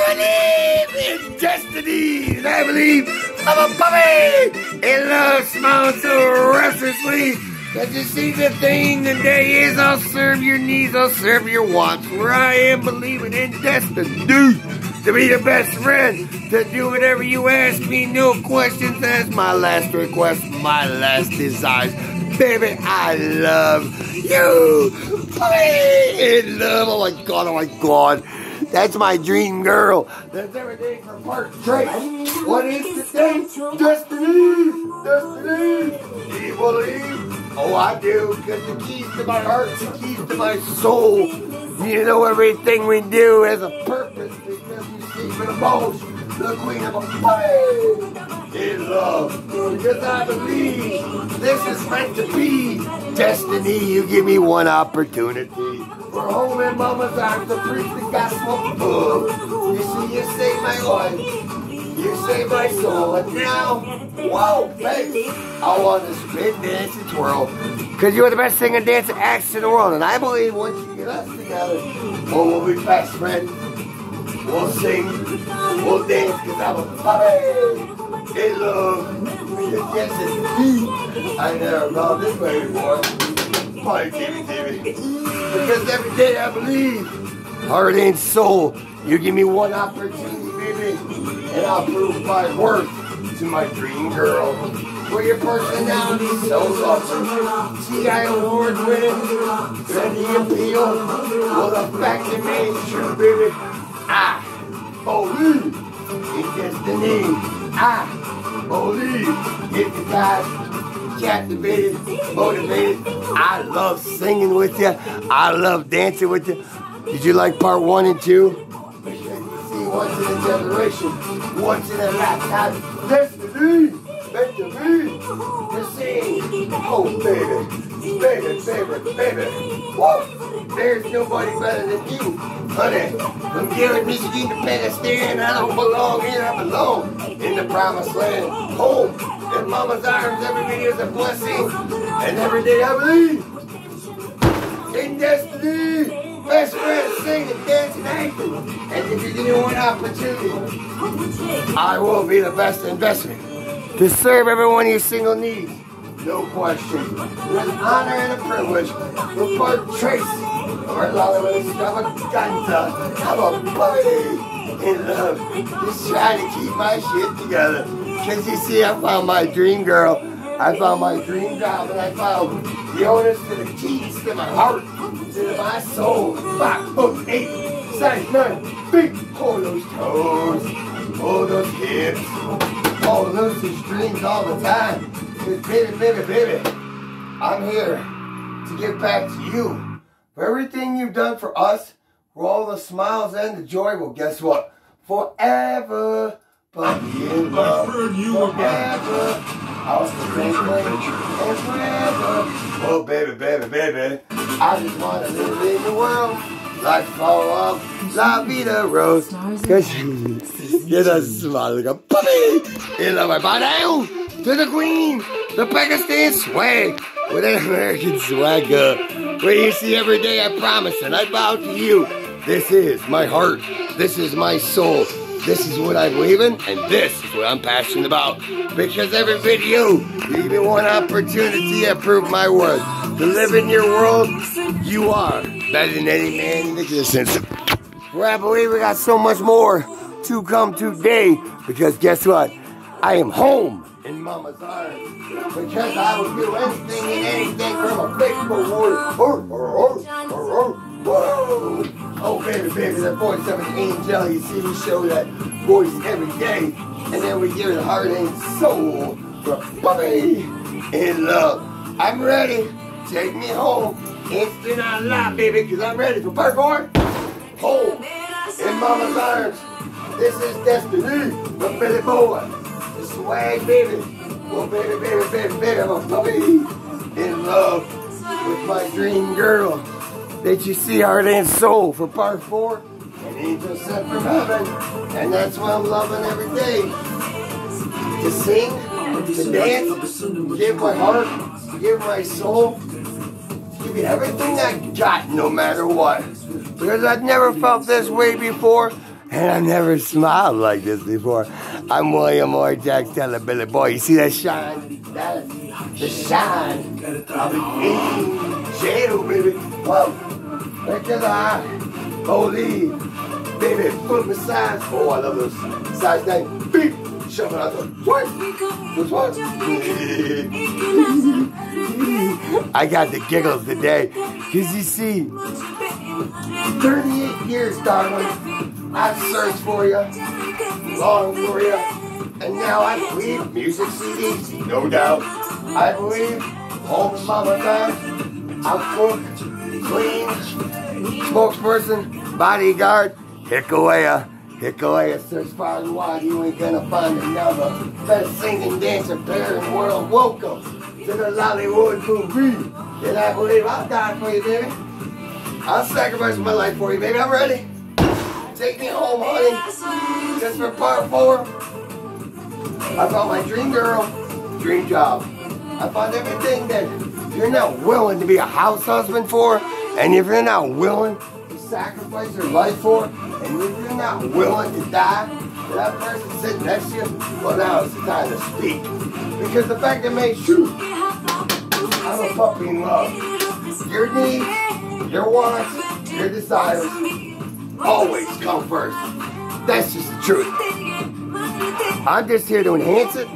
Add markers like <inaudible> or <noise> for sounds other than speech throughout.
I believe in destiny. And I believe I'm a puppy. And love smiles so restlessly. That you see the thing today is I'll serve your needs, I'll serve your wants. Where I am believing in destiny to be your best friend, to do whatever you ask me, no questions. That's my last request, my last desires. Baby, I love you. In love. Oh my god, oh my god. That's my dream girl. That's everything for Park Trace. What is the thing? Destiny! Destiny! Do you believe? Oh, I do. Because the keys to my heart, the keys to my soul. You know everything we do has a purpose because see for the most, the queen of a party in love. Because I believe this is meant to be. Destiny, you give me one opportunity. We're home in mama's arms to preach the gospel. You see, you saved my life. You saved my soul. And now, whoa, baby, I want to spin, dance, and twirl. Because you're the best singer, dancer, acts in the world. And I believe once you get us together, well, we'll be best friends. We'll sing, we'll dance, because I'm a puppy in love. Yes, indeed. I never felt this way before. Probably TV, TV. Because every day I believe, heart and soul, you give me one opportunity, baby, and I'll prove my worth to my dream girl. For your personality so awesome. TI award winning, Benny appeal, well the fact made true, baby. I believe in destiny. I you guys captivated, motivated. I love singing with you. I love dancing with you. Did you like part one and two? Once in a generation, once in a lifetime, destiny meant to be sing. Oh, baby, baby, baby, baby. Woo! There's nobody better than you, honey. From Garrett, Michigan to Pakistan, I don't belong here, I belong in the promised land. Home in mama's arms, every day is a blessing. And every day I believe in destiny. Best friend, singing, dancing, acting. And if you give me one opportunity, I will be the best investment to serve every one of your single needs. No question. With honor and a privilege, we're part trace our Lollywood extravaganza. I'm a buddy in love. Just trying to keep my shit together. Cause you see, I found my dream girl. I found my dream job and I found the owners to the keys to my heart, to my soul. Five foot eight, size nine, big. Hold those toes, hold those hips, hold those dreams all the time. Cause baby, baby, baby, I'm here to get back to you for everything you've done for us, for all the smiles and the joy. Well, guess what? Forever, but in love, forever. I was the same way, and oh, forever. Oh, baby, baby, baby. I just want to live in the world. Like fall off, la vida rose. Cause you just smile like a puppy. In love, I bow down to the queen, the Pakistan swag, with an American swagger. Where you see every day, I promise, and I bow to you. This is my heart. This is my soul. This is what I believe in, and this is what I'm passionate about. Because every video, you give me one opportunity, I prove my worth. To live in your world, you are better than any man in existence. Where I believe we got so much more to come today. Because guess what? I am home in Mama's arms. Because I will do anything and anything from a faithful. Whoa! Oh, baby, baby, that voice of an angel. You see me show that voice every day. And then we give it heart and soul for puppy in love. I'm ready. Take me home. Instant on live, baby, because I'm ready for part four. Home in mama's arms. This is destiny. The Billy Boy. Swag, baby. Oh, baby, baby, baby, baby, I'm a puppy in love with my dream girl that you see heart and soul for part four. An angel sent from heaven. And that's what I'm loving every day. To sing, to dance, to give my heart, to give my soul, to give you everything I got no matter what. Because I've never felt this way before. And I've never smiled like this before. I'm William Moore Jax Teller Billy Boy. You see that shine? The shine of an angel, baby. Whoa! To the eye. Holy, baby, foot massage. Oh, I love those size nine. Beep. Shove it out the what? Which <laughs> one? I got the giggles today. Cause you see, 38 years, darling. I've searched for you, for you, and now I believe music CDs, no doubt. I believe home and mama time. I'll cook, clean, spokesperson, bodyguard, Hikalea. Hikalea, search far and wide, you ain't gonna find another. Best singing dancer pair in the world. Welcome to the Lollywood movie. And I believe I'll die for you, baby. I'll sacrifice my life for you, baby. I'm ready. Take me home, honey. Just for part four. I found my dream girl, dream job. I found everything that you're not willing to be a house husband for, and if you're not willing to sacrifice your life for, and if you're not willing to die for that person sitting next to you, well now it's time to speak. Because the fact that makes true, I'm a puppy in love. Your needs, your wants, your desires always come first. That's just the truth. I'm just here to enhance it.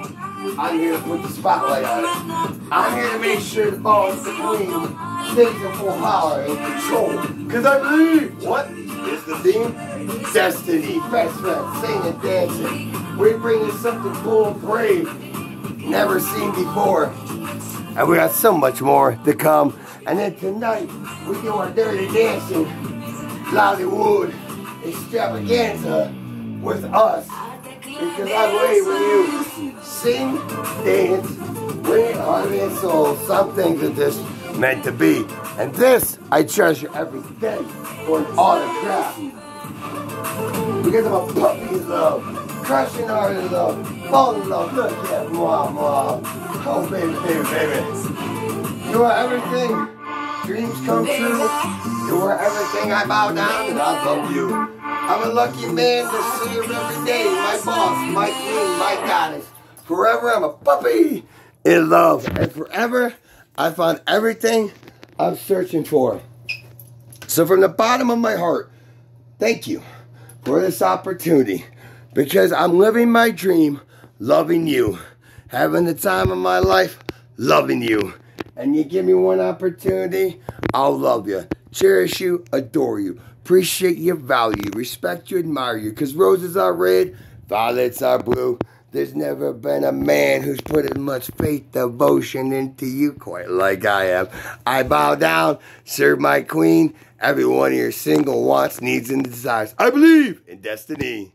I'm here to put the spotlight on it. I'm here to make sure the boss, the queen, stays in full power and control. Because I believe, what is the theme? Destiny, friend, singing, dancing. We're bringing something bold, brave, never seen before. And we got so much more to come. And then tonight, we do our dirty dancing. Lollywood extravaganza with us. Because I believe when you sing, dance, bring heart and soul, some things are just meant to be. And this I treasure every day for an autograph. Because I'm a puppy in love, crushing heart in love, fall in love. Look at mom. Oh, baby, baby, baby. You are everything. Dreams come true. You are everything. I bow down and I love you. I'm a lucky man to see you every day. My boss, my queen, my goddess. Forever I'm a puppy in love. And forever I found everything I'm searching for. So from the bottom of my heart, thank you for this opportunity. Because I'm living my dream, loving you. Having the time of my life, loving you. And you give me one opportunity, I'll love you. Cherish you, adore you. Appreciate your value, respect you, admire you. Because roses are red, violets are blue. There's never been a man who's put as much faith, devotion into you quite like I have. I bow down, serve my queen, every one of your single wants, needs, and desires. I believe in destiny.